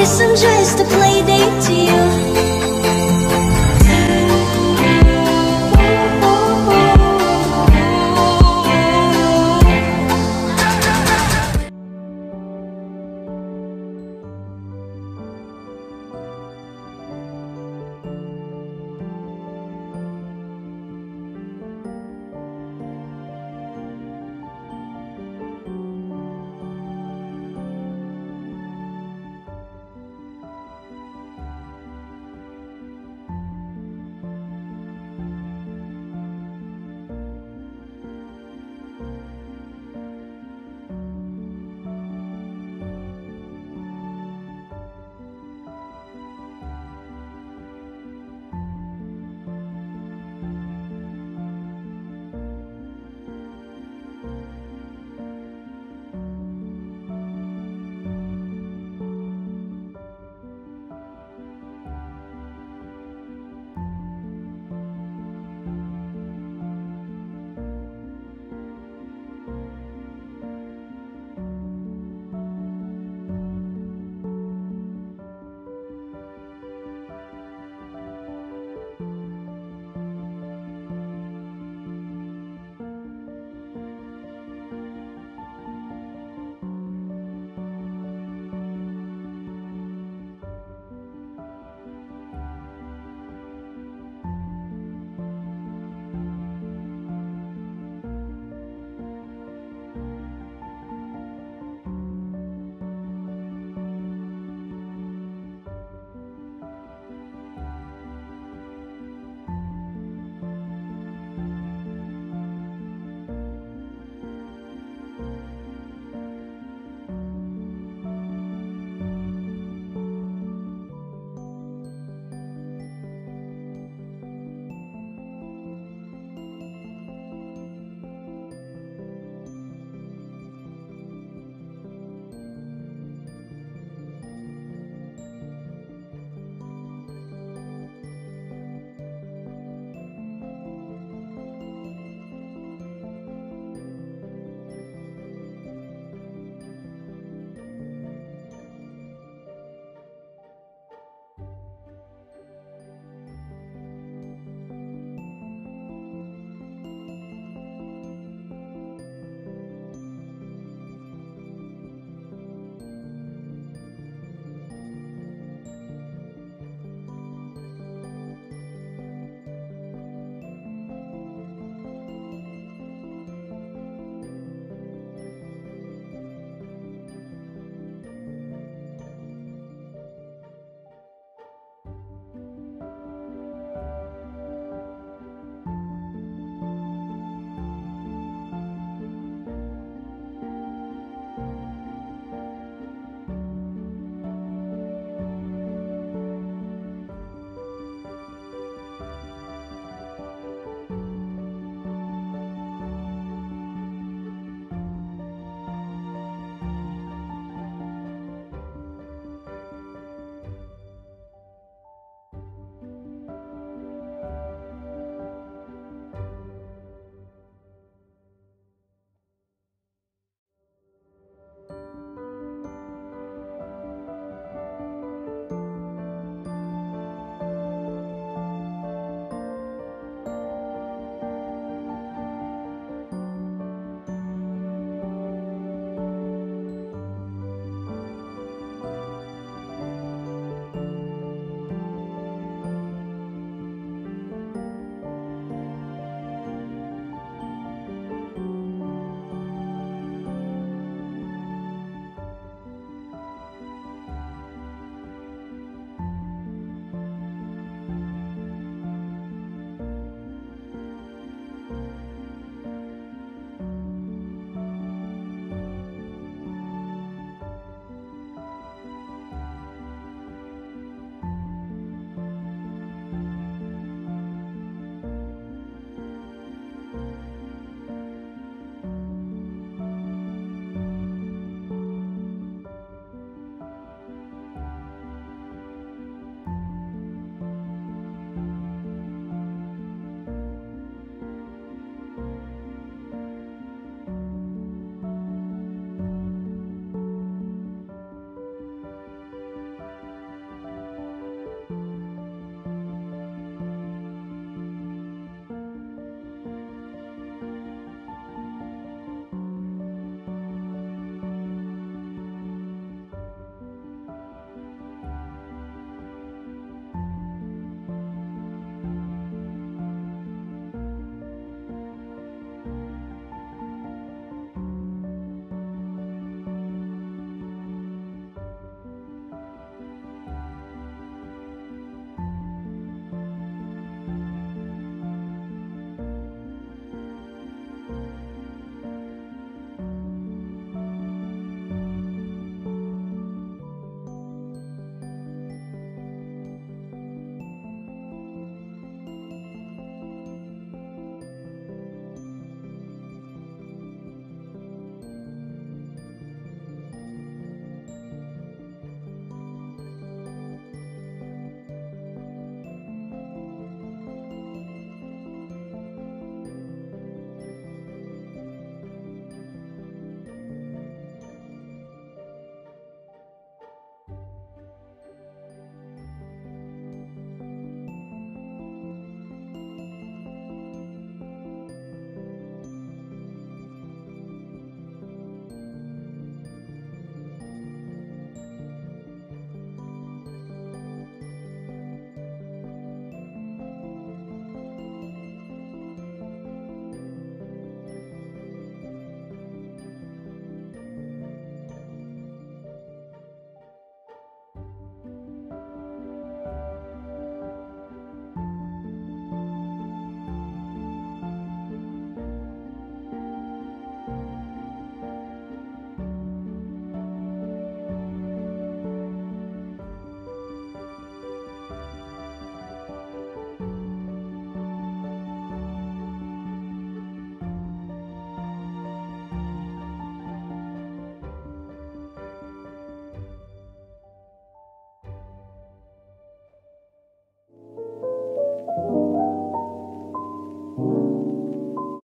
guess I'm just a play date to you.